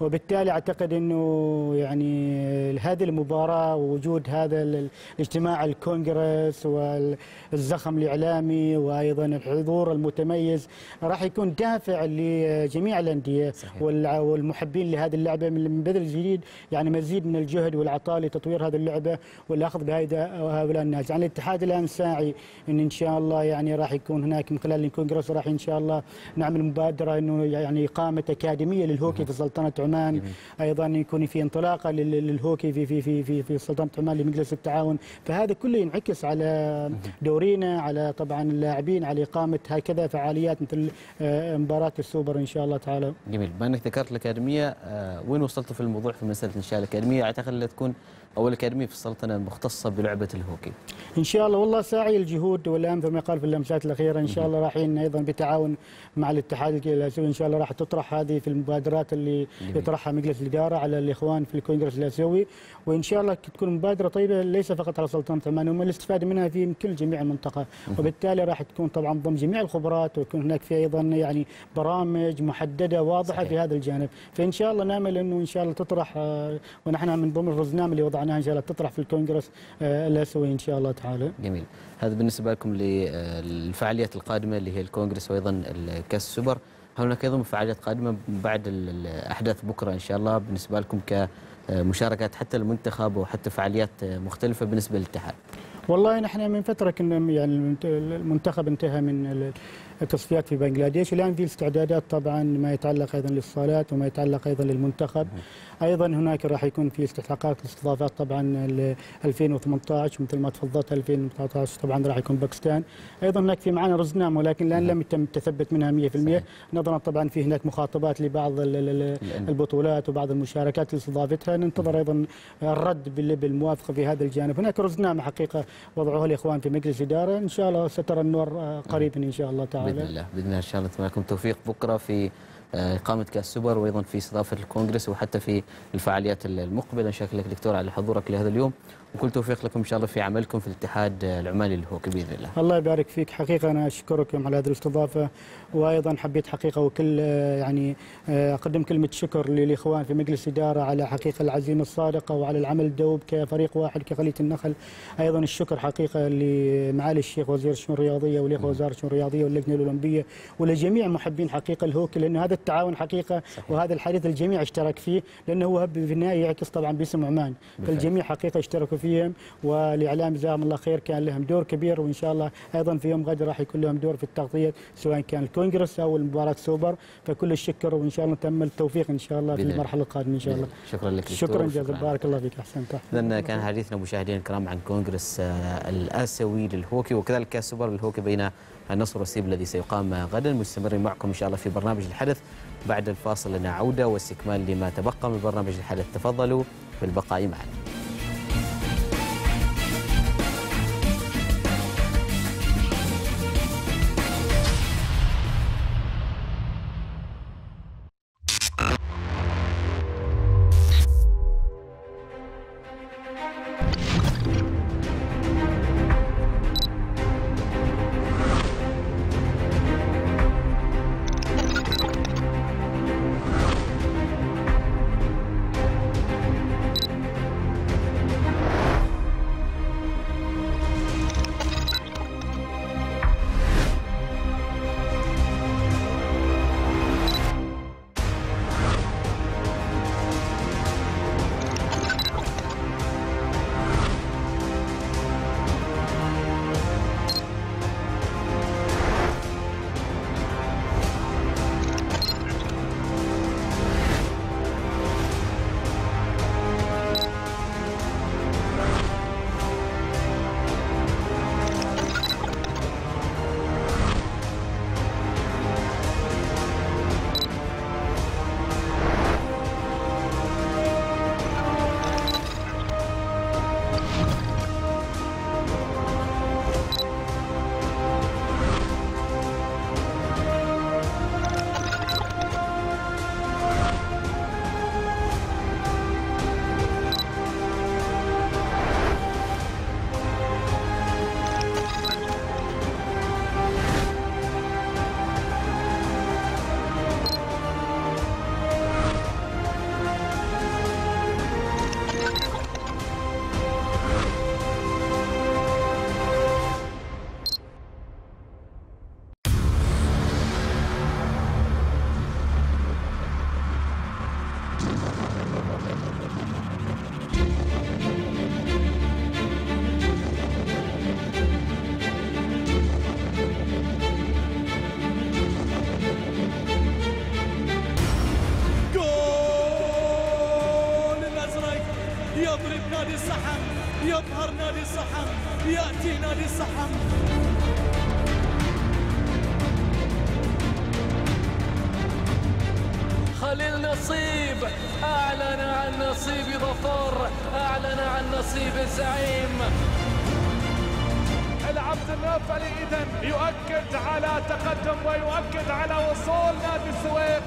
وبالتالي أعتقد إنه يعني هذه المباراة ووجود هذا ال- الاجتماع الكونغرس والزخم الإعلامي وأيضا الحضور المتميز راح يكون دافع لجميع الأندية صحيح. والمحبين لهذه اللعبة. من بدل جديد يعني مزيد من الجهد والعطاء لتطوير هذه اللعبة والأخذ بهذا هؤلاء الناس. يعني الاتحاد الآن ساعي إن إن شاء الله يعني راح يكون هناك من خلال الكونغرس راح إن شاء الله نعمل مبادرة إنه يعني إقامة أكاديمية للهوكي في سلطنة عمان. أيضا يكون في انطلاقة لل- للهوكي في في في في, في سلطنة عمان لمجلس التعاون. فهذا كله ينعكس على دورينا على طبعا اللاعبين على إقامة هكذا فعاليات مثل آه، مباراة السوبر إن شاء الله تعالى. جميل. بما انك ذكرت الأكاديمية آه، وين وصلتوا في الموضوع في مسألة إنشاء الأكاديمية؟ أعتقد تكون اول اكاديميه في السلطنة المختصة بلعبة الهوكي. إن شاء الله والله ساعي الجهود والان كما قال في اللمسات الأخيرة. إن شاء الله رايحين أيضا بتعاون مع الاتحاد الاسيوي إن شاء الله راح تطرح هذه في المبادرات اللي جميل. يطرحها مجلس الإدارة على الإخوان في الكونغرس الاسيوي وإن شاء الله تكون مبادرة طيبة ليس فقط على سلطنة عمان هم الاستفادة منها في كل جميع المنطقة. وبالتالي راح تكون طبعا ضمن جميع الخبرات ويكون هناك في أيضا يعني برامج محددة واضحة صحيح. في هذا الجانب. فإن شاء الله نأمل إنه إن شاء الله تطرح آه، ونحن من ضمن الرزنامه اللي وضعناها أن شاء الله تطرح في الكونغرس آه، الآسيوي إن شاء الله تعالى. جميل. هذا بالنسبة لكم للفعاليات القادمة اللي هي الكونغرس وأيضا الكاس السوبر. هل هناك أيضا فعاليات قادمة بعد ال- الاحداث بكرة إن شاء الله بالنسبة لكم كمشاركات حتى المنتخب وحتى فعاليات مختلفة بالنسبة للاتحاد. والله نحن من فترة كنا يعني المنت- المنتخب انتهى من التصفيات في بنغلاديش. الآن في استعدادات طبعا ما يتعلق أيضا للصالات وما يتعلق أيضا للمنتخب. أيضا هناك راح يكون في استحقاقات الاستضافات طبعا ل 2018 مثل ما تفضلت 2019 طبعا راح يكون باكستان. أيضا هناك في معنا رزنام ولكن الآن لم يتم التثبت منها 100% نظرا طبعا في هناك مخاطبات لبعض ال- البطولات وبعض المشاركات اللي استضافتها ننتظر أيضا الرد بال- بالموافقه في هذا الجانب. هناك رزنامه حقيقة وضعوها الإخوان في مجلس إدارة. إن شاء الله سترى النور قريبا إن شاء الله تعالى. بإذن الله بإذن الله إن شاء الله نتمنى لكم توفيق بكرة في آه، إقامة كأس سوبر وأيضا في استضافة الكونغرس وحتى في الفعاليات المقبلة. شكرا لك دكتور على حضورك لهذا اليوم. وكل توفيق لكم إن شاء الله في عملكم في الاتحاد العماني للهوكي بإذن الله الله يبارك فيك. حقيقة أنا أشكركم على هذه الاستضافة وأيضا حبيت حقيقة وكل يعني أقدم كلمة شكر للإخوان في مجلس إدارة على حقيقة العزيمة الصادقة وعلى العمل الدؤوب كفريق واحد كخلية النحل. أيضا الشكر حقيقة لمعالي الشيخ وزير الشؤون الرياضية والإخوة وزارة الشؤون الرياضية واللجنة الأولمبية ولجميع محبين حقيقة الهوكي لأن هذا التعاون حقيقة وهذا الحديث الجميع اشترك فيه لأنه هو في النهاية يعكس طبعا باسم عمان. فالجميع حقيقة اشتركوا فيهم والإعلام جزاهم الله خير كان لهم دور كبير وإن شاء الله أيضا في يوم غد راح يكون لهم دور في التغطية سواء كان الكونغرس أو المباراة سوبر. فكل الشكر وإن شاء الله نتأمل التوفيق إن شاء الله في. المرحلة القادمة إن شاء الله. شكرا لك شكرا جزيلا. بارك الله فيك أحسنت. إذا كان حديثنا مشاهدينا الكرام عن كونغرس آه، الآسيوي للهوكي وكذلك كأس سوبر للهوكي بين النصر والسيب الذي سيقام غدا. مستمرين معكم إن شاء الله في برنامج الحدث. بعد الفاصل لنا عودة واستكمال لما تبقى من برنامج الحدث. تفضلوا بالبقاء معنا.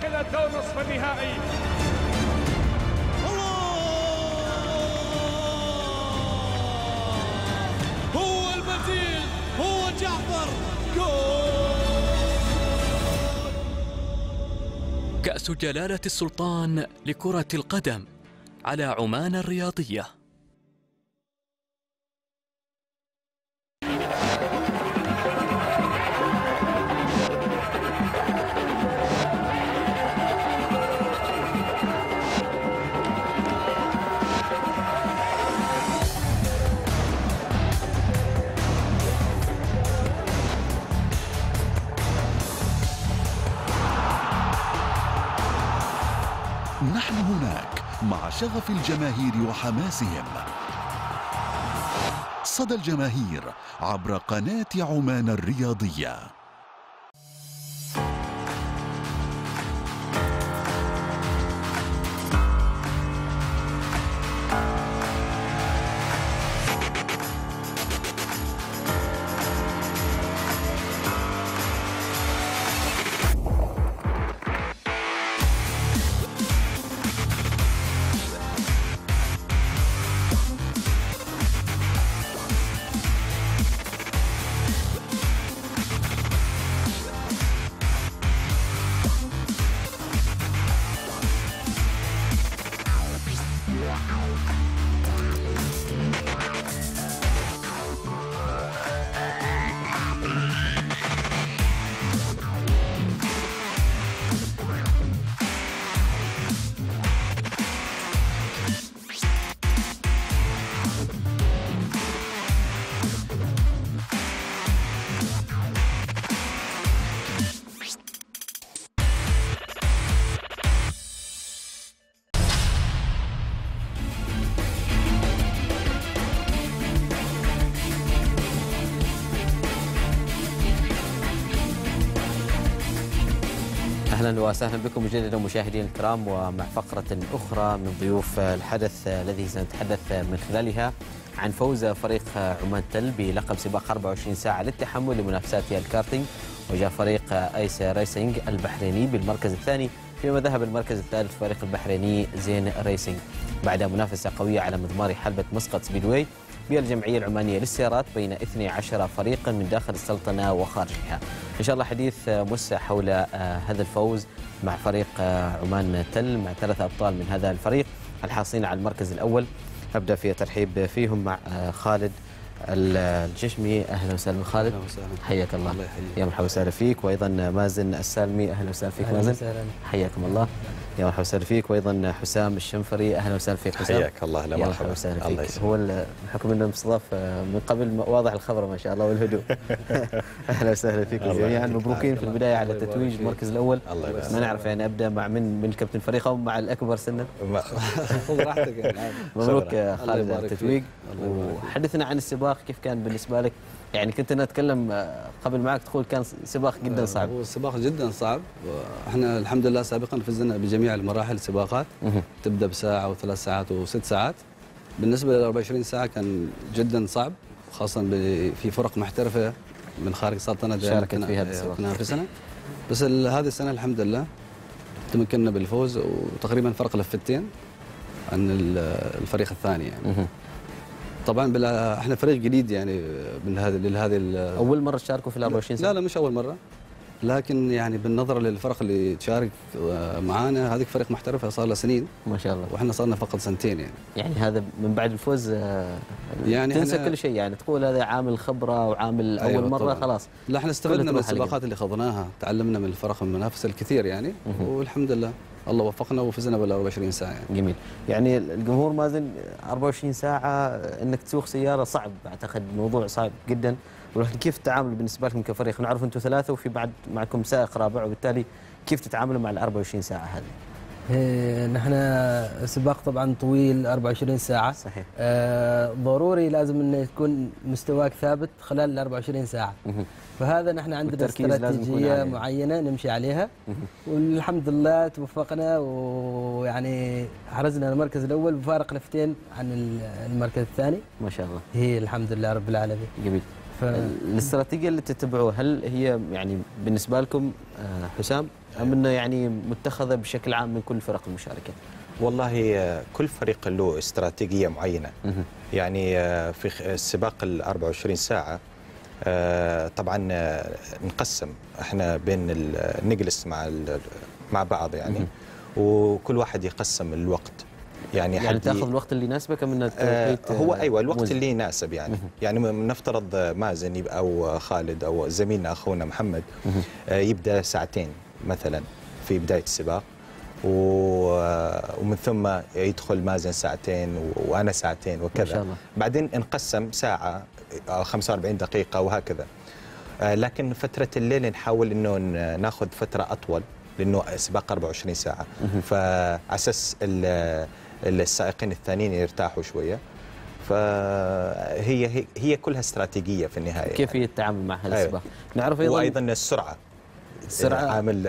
إلى الدور نصف النهائي. هو البديل هو جعفر. كأس جلالة السلطان لكرة القدم على عمان الرياضية. مع شغف الجماهير وحماسهم. صدى الجماهير عبر قناة عمان الرياضية. أهلا وسهلا بكم مجددا مشاهدينا الكرام ومع فقرة أخرى من ضيوف الحدث الذي سنتحدث من خلالها عن فوز فريق عمانتل بلقب سباق 24 ساعة للتحمل لمنافسات الكارتينج وجاء فريق أيس ريسنج البحريني بالمركز الثاني فيما ذهب المركز الثالث فريق البحريني زين ريسنج بعد منافسة قوية على مضمار حلبة مسقط سبيدواي بالجمعية العمانية للسيارات بين 12 فريقا من داخل السلطنة وخارجها. إن شاء الله حديث موسع حول هذا الفوز مع فريق عمان تل مع ثلاثة أبطال من هذا الفريق الحاصلين على المركز الأول. أبدأ في ترحيب فيهم مع خالد الجشمي. أهلا وسهلا خالد. أهلا وسهلا. حياك الله, الله يحييك. يا مرحبا وسهلا فيك. وأيضا مازن السالمي. أهلا وسهلا فيك أهلا مازن. وسهلا. حياكم الله. يا مرحبا وسهلا فيك وأيضا حسام الشنفري أهلا وسهلا فيك حسام حياك الله، لا يا مرحبا. وسهلا الله فيك يسلمك. هو بحكم إنه مستضاف آه، من قبل واضح الخبر ما شاء الله والهدوء أهلا وسهلا الله جميعا. مبروكين في البداية على الله فيك. المركز الأول الله يبارك ما نعرف يعني أبدأ مع من من كابتن فريق أو مع الأكبر سنا يعني. مبروك الله خالد على فيك. التتويج الله فيك. وحدثنا عن السباق كيف كان بالنسبة لك يعني كنت أنا أتكلم آه، قبل معك تقول كان سباق جدا صعب هو السباق جدا صعب إحنا الحمد لله سابقا فزنا بجميع المراحل السباقات. تبدأ بساعة وثلاث ساعات وست ساعات بالنسبة لل 24 ساعة كان جدا صعب خاصه في فرق محترفة من خارج دائما شاركت كنا- في هذا السباق. تنافسنا بس هذه السنة الحمد لله تمكنا بالفوز وتقريبا فرق لفتين عن ال- الفريق الثاني يعني. طبعا بلا إحنا فريق جديد يعني من هذه لهذه ال- أول مرة تشاركوا في ال 24 ساعه لا لا مش أول مرة. لكن يعني بالنظره للفرق اللي تشارك آه، معانا هذيك فريق محترفة صار لها سنين. ما شاء الله. وإحنا صار لنا فقط سنتين يعني. يعني هذا من بعد الفوز آه، يعني تنسى كل شيء. يعني تقول هذا عامل خبرة وعامل أيوة اول مرة طبعاً. خلاص. لا إحنا استفدنا من السباقات اللي خضناها تعلمنا من الفرق المنافسه الكثير يعني. والحمد لله الله وفقنا وفزنا بال 24 ساعة يعني. جميل. يعني الجمهور مازن 24 ساعة إنك تسوق سيارة صعب أعتقد موضوع صعب جدا. ولكن كيف التعامل بالنسبة لكم كفريق؟ نعرف أنتم ثلاثة وفي بعد معكم سائق رابع وبالتالي كيف تتعاملوا مع ال 24 ساعة هذه؟ إيه، نحن سباق طبعا طويل 24 ساعة. صحيح. آه ضروري لازم إنه يكون مستواك ثابت خلال ال 24 ساعة. مهم. فهذا نحن عندنا عليه. معينة نمشي عليها. والحمد لله توفقنا ويعني حرزنا المركز الأول بفارق لفتين عن ال- المركز الثاني. ما شاء الله. هي الحمد لله رب العالمين. جميل. ف... الاستراتيجية اللي تتبعوها هل هي يعني بالنسبة لكم آه، حسام؟ أم إنه يعني متخذة بشكل عام من كل الفرق المشاركة؟ والله آه، كل فريق له استراتيجية معينة. يعني آه، في السباق ال 24 ساعة طبعا نقسم إحنا بين نجلس مع ال- مع بعض يعني. وكل واحد يقسم الوقت. يعني, يعني تاخذ الوقت اللي يناسبك ام انه آه، التوقيت هو آه، أيوه الوقت؟ اللي يناسب يعني يعني نفترض آه، مازن أو خالد أو زميلنا أخونا محمد. آه، يبدأ ساعتين مثلا في بداية السباق آه، ومن ثم يدخل مازن ساعتين وأنا ساعتين وكذا ما شاء الله. بعدين نقسم ساعة آه، 45 دقيقة وهكذا آه، لكن فترة الليل نحاول إنه ناخذ فترة أطول لأنه سباق 24 ساعة فعلى أساس ال- السائقين الثانيين يرتاحوا شوية. فهي هي- كلها استراتيجية في النهاية كيفيه التعامل مع هذا أيوة. نعرف أيضا وأيضا السرعة. السرعة. عامل.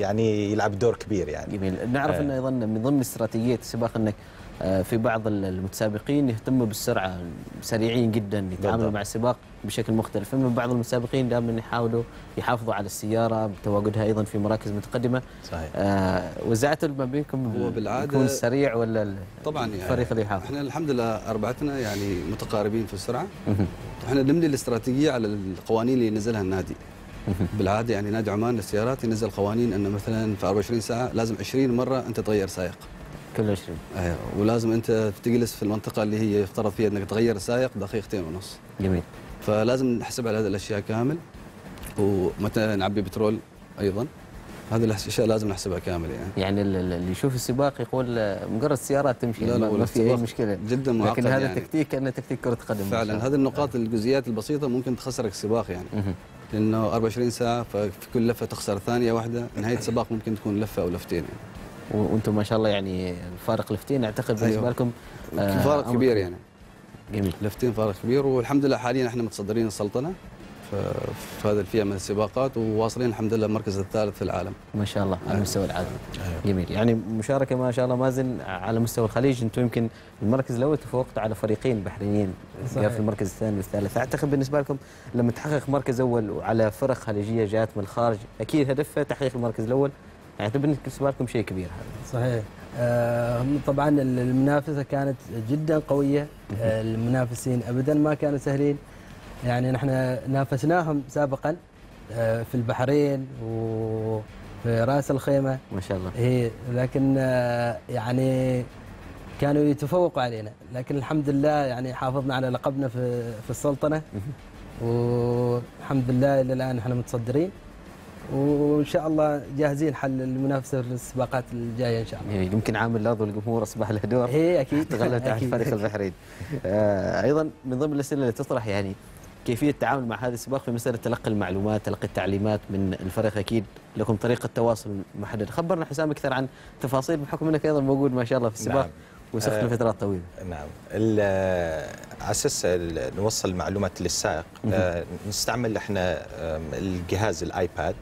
يعني يلعب دور كبير يعني. جميل. نعرف آه. انه أيضا من ضمن استراتيجية السباق إنك في بعض ال- المتسابقين يهتموا بالسرعة سريعين جدا يتعاملوا. مع السباق بشكل مختلف. فيما بعض المتسابقين دائما يحاولوا يحافظوا على السيارة بتواجدها أيضا في مراكز متقدمة. صحيح. آه وزعتوا ما بينكم هو بالعادة- يكون السريع ولا طبعا يعني الفريق اللي يحافظ إحنا الحمد لله أربعتنا يعني متقاربين في السرعة. إحنا نبني الاستراتيجية على القوانين اللي ينزلها النادي. بالعادة يعني نادي عمان للسيارات ينزل قوانين إنه مثلا في 24 ساعة لازم 20 مرة أنت تغير سائق. كل 20 أيوه. ولازم أنت تجلس في المنطقة اللي هي يفترض فيها إنك تغير سائق دقيقتين ونص. جميل. فلازم نحسب على هذه الأشياء كامل ومتى نعبي بترول أيضا. هذه الأشياء لازم نحسبها كامل يعني. يعني ال- ال- اللي يشوف السباق يقول مجرد سيارات تمشي لا، لا، ما- في أي مشكلة. جدا معقد لكن هذا يعني. تكتيك كأنه تكتيك كرة قدم. فعلا. هذه النقاط الجزئيات البسيطة ممكن تخسرك السباق يعني. لأنه 24 ساعة ففي كل لفة تخسر ثانية واحدة. نهاية السباق ممكن تكون لفة أو لفتين يعني. وأنتم ما شاء الله يعني الفارق لفتين اعتقد بالنسبة أيوة. لكم. آه، فارق كبير يعني. جميل. لفتين فارق كبير والحمد لله حاليا إحنا متصدرين السلطنة في هذه الفئة من السباقات وواصلين الحمد لله المركز الثالث في العالم. ما شاء الله على أيوة. مستوى العالم جميل. يعني مشاركة ما شاء الله مازن على مستوى الخليج. أنتم يمكن المركز الأول تفوقتوا على فريقين بحرينيين صحيح. في المركز الثاني والثالث. أعتقد بالنسبة لكم لما تحقق مركز أول وعلى فرق خليجية جات من الخارج أكيد هدفها تحقيق المركز الأول. اعتقد بالنسبة لكم شيء كبير هذا. صحيح. آه، طبعا المنافسة كانت جدا قوية. آه، المنافسين ابدا ما كانوا سهلين. يعني نحن نافسناهم سابقا آه، في البحرين وفي رأس الخيمة. ما شاء الله. هي لكن آه، يعني كانوا يتفوقوا علينا. لكن الحمد لله يعني حافظنا على لقبنا في في السلطنة. والحمد لله إلى الآن إحنا متصدرين. وإن شاء الله جاهزين حل المنافسة في السباقات الجاية إن شاء الله. يعني يمكن عامل الأرض والجمهور أصبح له دور. هي أكيد. تغلب تحت. فريق البحرين. آه، أيضا من ضمن الأسئلة اللي تطرح يعني كيفية التعامل مع هذا السباق في مسألة تلقي المعلومات تلقي التعليمات من الفريق أكيد لكم طريقة تواصل محددة. خبرنا حسام أكثر عن تفاصيل بحكم أنك أيضا موجود ما شاء الله في السباق. نعم. وسخت آه، لفترات طويلة نعم ال- على أساس نوصل المعلومات للسائق. آه، نستعمل إحنا الجهاز الآيباد.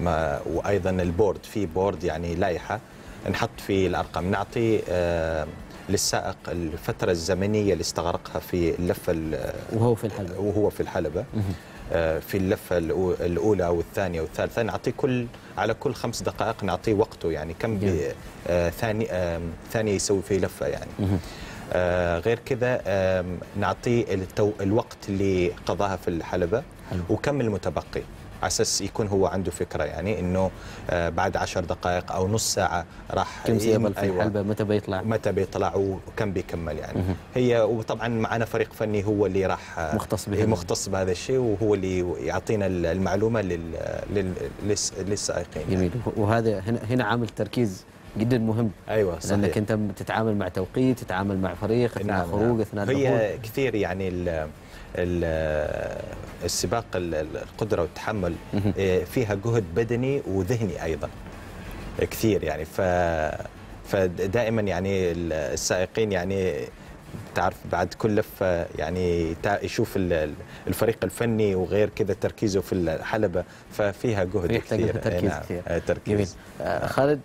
ما وأيضا ال board في board يعني لائحة نحط فيه الأرقام نعطي للسائق الفترة الزمنية اللي استغرقها في اللفه ال- وهو في الحلبة. وهو في الحلبة آه، في اللفة الأولى والثانيه والثالثه نعطيه كل على كل خمس دقائق نعطيه وقته يعني كم. آه، ثاني آم، ثانية يسوي فيه لفة يعني. آه، غير كذا نعطيه. الوقت اللي قضاها في الحلبة حلو. وكم المتبقي على أساس يكون هو عنده فكرة يعني إنه آه، بعد عشر دقائق أو نص ساعة راح كم يم- في أيوة، الحلبة متى بيطلع؟ متى بيطلع وكم بيكمل يعني. مهم. هي وطبعا معنا فريق فني هو اللي راح آه، مختص بهذا. مختص بهذا الشيء وهو اللي يعطينا المعلومة لل... لل... للس... للسائقين جميل. وهذا هنا هنا عامل تركيز جدا مهم. أيوه صحيح. لانك أنت تتعامل مع توقيت تتعامل مع فريق أثناء نعم، خروج نعم. أثناء دخول هي كثير يعني السباق ال- ال- القدرة والتحمل. آه، فيها جهد بدني وذهني أيضا. كثير يعني. ف فدائما يعني ال- السائقين يعني تعرف بعد كل لفة يعني يشوف ال- ال- الفريق الفني وغير كذا تركيزه في الحلبة ففيها جهد كثير. تركيز نعم، كثير. جميل. تركيز آه، خالد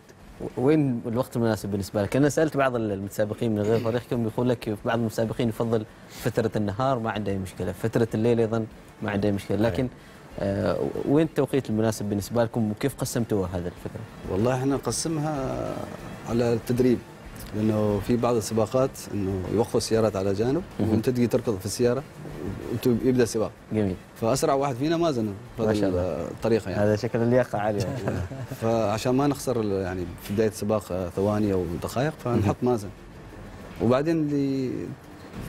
وين الوقت المناسب بالنسبة لك؟ أنا سألت بعض المتسابقين من غير فريقكم يقول لك بعض المتسابقين يفضل فترة النهار ما عنده أي مشكلة، فترة الليل أيضا ما عنده أي مشكلة، لكن آه وين التوقيت المناسب بالنسبة لكم وكيف قسمتوا هذا الفكرة؟ والله إحنا نقسمها على التدريب لأنه في بعض السباقات إنه يوقفوا السيارات على جانب. وأنت تجي تركض في السيارة ويبدا السباق. جميل. فأسرع واحد فينا مازن ما شاء الله. الطريقة يعني. هذا شكل اللياقة عالية. فعشان ما نخسر يعني في بداية السباق آه، ثواني أو دقائق فنحط مازن. وبعدين اللي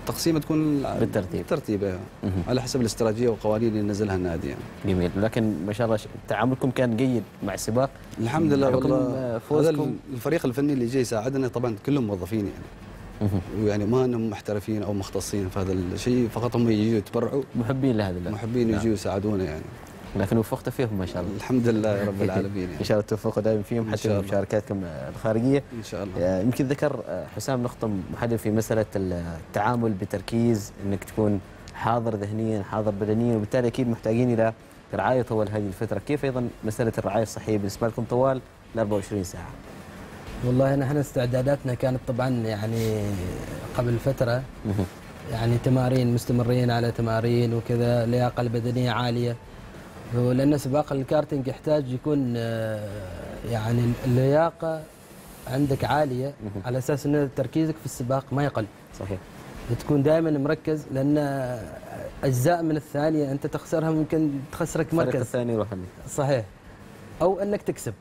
التقسيمة تكون بالترتيب. بالترتيب. مهم. على حسب الاستراتيجية والقوانين اللي نزلها النادي يعني. جميل لكن ما شاء الله تعاملكم كان جيد مع السباق الحمد لله والله هذا الفريق الفني اللي جاي يساعدنا طبعا كلهم موظفين يعني. ويعني ما انهم محترفين أو مختصين في هذا الشيء فقط هم يجوا يتبرعوا محبين لهذا محبين نعم. يجوا يساعدونا يعني لكن وفقت فيهم ما شاء الله. الحمد لله يا رب العالمين إن شاء الله توفقوا دائما فيهم حتى في. مشاركاتكم الخارجية. إن شاء الله. آه، يمكن ذكر آه، حسام نقطة محدد في مسألة التعامل بتركيز إنك تكون حاضر ذهنيا حاضر بدنيا وبالتالي أكيد محتاجين إلى رعاية طوال هذه الفترة. كيف أيضا مسألة الرعاية الصحية بالنسبة لكم طوال ال 24 ساعة؟ والله نحن استعداداتنا كانت طبعا يعني قبل فترة يعني تمارين مستمرين على تمارين وكذا لياقة البدنية عالية. ولان سباق الكارتينج يحتاج يكون آه، يعني اللياقة عندك عالية على أساس إن تركيزك في السباق ما يقل. صحيح. تكون دائما مركز لأن أجزاء من الثانية أنت تخسرها ممكن تخسرك مركز. الثاني يروح لي صحيح. أو إنك تكسب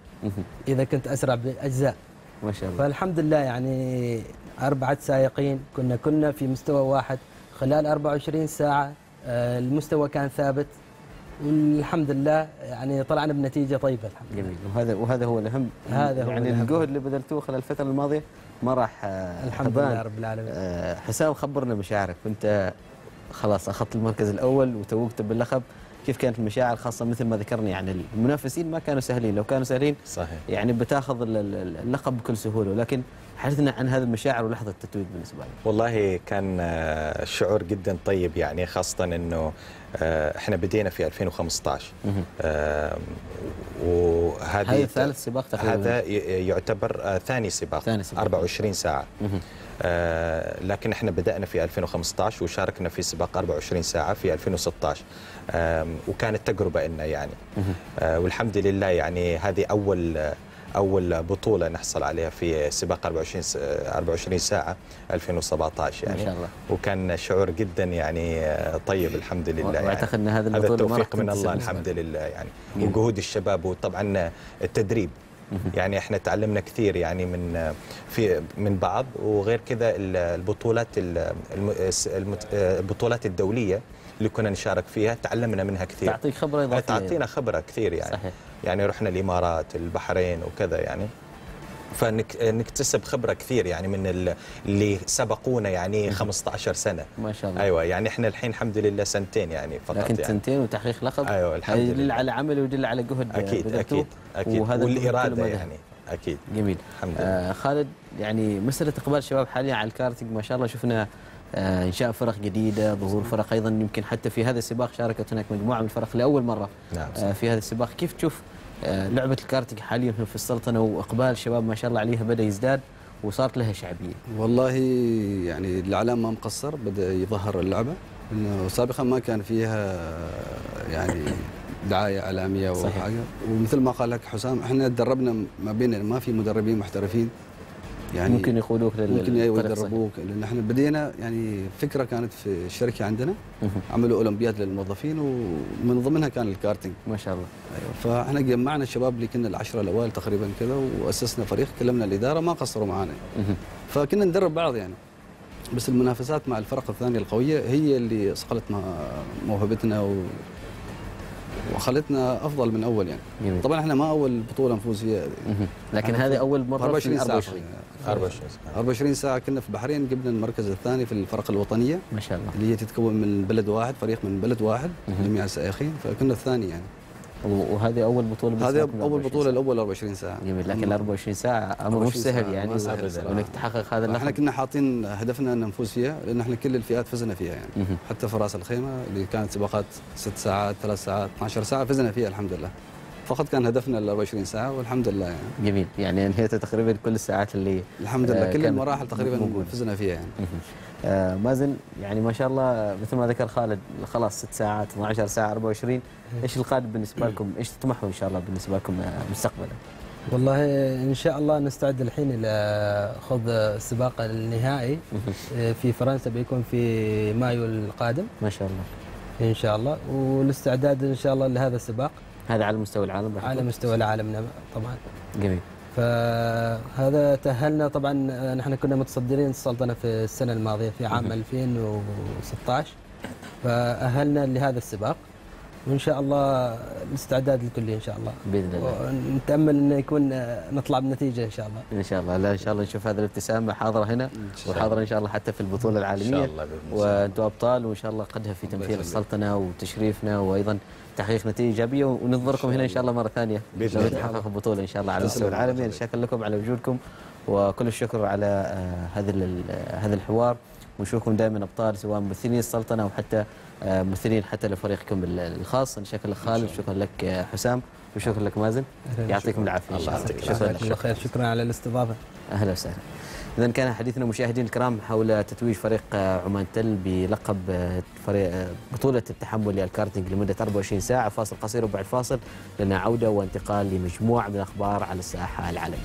إذا كنت أسرع بأجزاء. ما شاء الله. فالحمد لله يعني أربعة سائقين كنا كنا في مستوى واحد. خلال 24 ساعة آه، المستوى كان ثابت. والحمد لله يعني طلعنا بنتيجة طيبة الحمد لله. جميل. وهذا وهذا هو الأهم. هذا هو يعني. الجهد اللي بذلتوه خلال الفترة الماضية ما راح آه، الحمد. لله رب العالمين. آه، حسام خبرنا مشاعرك كنت خلاص أخذت المركز الأول وتوجت باللقب. كيف كانت المشاعر خاصة مثل ما ذكرنا يعني المنافسين ما كانوا سهلين. لو كانوا سهلين صحيح. يعني بتاخذ ال- ال- اللقب بكل سهولة. لكن حدثنا عن هذه المشاعر ولحظة التتويج بالنسبة لك والله كان آه، شعور جدا طيب يعني خاصة إنه آه، إحنا بدينا في 2015 آه، وهذه هذا ثالث سباق تقريبا. هذا يعتبر آه، ثاني سباق ثاني سباق. 24 ساعة. مهم. آه، لكن إحنا بدأنا في 2015 وشاركنا في سباق 24 ساعة في 2016 آم، وكانت تجربة لنا يعني. آه، والحمد لله يعني هذه أول أول بطولة نحصل عليها في سباق 24 س- 24 ساعة 2017 يعني. ما شاء الله. وكان شعور جدا يعني آه، طيب الحمد لله يعني. وأعتقد إن هذا راح التوفيق من الله الحمد. لله يعني. وجهود الشباب وطبعا التدريب. يعني إحنا تعلمنا كثير يعني من في من بعض. وغير كذا ال- البطولات المت- البطولات الدولية اللي كنا نشارك فيها تعلمنا منها كثير. تعطيك خبرة إضافية. تعطينا خبرة كثير يعني. صحيح. يعني رحنا الإمارات البحرين وكذا يعني. فنكتسب خبرة كثير يعني من ال- اللي سبقونا يعني 15 سنة. ما شاء الله. أيوه يعني إحنا الحين الحمد لله سنتين يعني فقط لكن يعني. سنتين وتحقيق لقب؟ أيوه الحمد هذا يدل لله. على عمل ويدل على جهد أكيد. أكيد أكيد. وهذا والإرادة. يعني أكيد. جميل. الحمد لله. آه خالد يعني مسألة إقبال الشباب حاليا على الكارتينج ما شاء الله شفنا آه إنشاء فرق جديدة ظهور فرق. أيضا يمكن حتى في هذا السباق شاركت هناك مجموعة من الفرق لأول مرة نعم. آه في هذا السباق. كيف تشوف آه لعبة الكارتينج حاليا في السلطنة وإقبال الشباب ما شاء الله عليها بدأ يزداد وصارت لها شعبية؟ والله يعني الإعلام ما مقصر بدأ يظهر اللعبة. إنه سابقا ما كان فيها يعني دعاية إعلامية أو صحيح. حاجة. ومثل ما قال لك حسام إحنا تدربنا ما بين ما في مدربين محترفين. يعني ممكن يقودوك لل- ممكن أيوه. يدربوك لأن إحنا بدينا يعني فكرة كانت في الشركة عندنا عملوا أولمبياد للموظفين ومن ضمنها كان الكارتينج. ما شاء الله. أيوه فإحنا جمعنا الشباب اللي كنا العشرة الأوائل تقريبا كذا وأسسنا فريق كلمنا الإدارة ما قصروا معانا. فكنا ندرب بعض يعني. بس المنافسات مع الفرق الثانية القوية هي اللي صقلت موهبتنا و وخلتنا أفضل من أول يعني. جميل. طبعا إحنا ما أول بطولة نفوز فيها. لكن إحنا هذه مرة في 24 ساعة. 24 24 ساعة. 24 ساعة كنا في البحرين جبنا المركز الثاني في الفرق الوطنية. ما شاء الله. اللي هي تتكون من بلد واحد فريق من بلد واحد جميع السائقين فكنا الثاني يعني. وهذه بطولة بالنسبة هذه أول 24 بطولة الأول 24 ساعة. جميل لكن ال 24 ساعة أمر مش 24 سهل يعني. وإنك تحقق هذا إحنا كنا حاطين هدفنا إن نفوز فيها لأن إحنا كل الفئات فزنا فيها يعني. مهم. حتى في راس الخيمة اللي كانت سباقات ست ساعات ثلاث ساعات 12 ساعة فزنا فيها الحمد لله. فقط كان هدفنا ال 24 ساعة والحمد لله يعني. جميل. يعني انهيت تقريبا كل الساعات اللي الحمد لله. آه، كل المراحل تقريبا. فزنا فيها يعني. آه مازن يعني ما شاء الله مثل ما ذكر خالد خلاص ست ساعات 12 ساعة 24 إيش القادم بالنسبة لكم؟ إيش تطمحوا إن شاء الله بالنسبة لكم آه، مستقبلا؟ والله إن شاء الله نستعد الحين إلى خوض السباق النهائي. في فرنسا بيكون في مايو القادم. ما شاء الله. إن شاء الله. والاستعداد إن شاء الله لهذا السباق. هذا على مستوى العالم؟ على؟ مستوى العالم نعم، طبعا. جميل. فهذا تأهلنا. طبعا نحن كنا متصدرين السلطنة في السنة الماضية في عام 2016 فأهلنا لهذا السباق. وإن شاء الله الاستعداد الكلي إن شاء الله. بإذن الله. ونتأمل أنه يكون نطلع بنتيجة إن شاء الله. إن شاء الله. لا إن شاء الله نشوف هذه الابتسامة حاضرة هنا. شاء وحاضرة إن شاء الله حتى في البطولة العالمية إن شاء الله بإذن الله. وأنتم أبطال وإن شاء الله قدها في تمثيل. السلطنة وتشريفنا. وأيضا تحقيق نتيجة إيجابية وننظركم هنا إن شاء الله مرة ثانية بإذن لو الله. تحقق البطوله إن شاء الله على الله العالمي. شكرا لكم على وجودكم وكل الشكر على آه، هذا آه، هذا الحوار ونشوفكم دائما أبطال سواء ممثلين السلطنه أو حتى ممثلين حتى لفريقكم ال- الخاص. شكرا لك خالد شكرا لك آه، حسام وشكرا لك مازن. يعطيكم العافية. الله يعطيك شكرا لك. خير. شكرا على الاستضافة. أهلا وسهلا. اذا كان حديثنا مشاهدينا الكرام حول تتويج فريق آه، عمان تل بلقب آه، فريق آه، بطولة التحمل للكارتينج لمدة 24 ساعة. فاصل قصير وبعد فاصل لنا عودة وانتقال لمجموعة من الأخبار على الساحة العالمية.